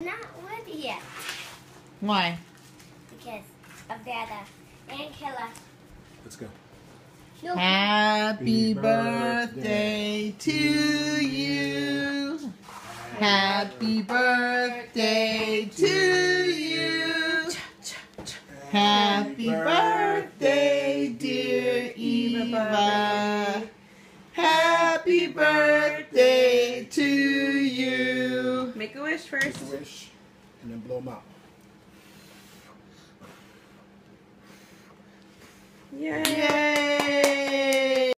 Not ready yet Why? because of Dada and Killa. Let's go. No, Happy birthday to you. Happy birthday to you. Happy birthday, dear Eva. Happy birthday Make a wish Make first. a wish and then blow them out. Yay. Yay!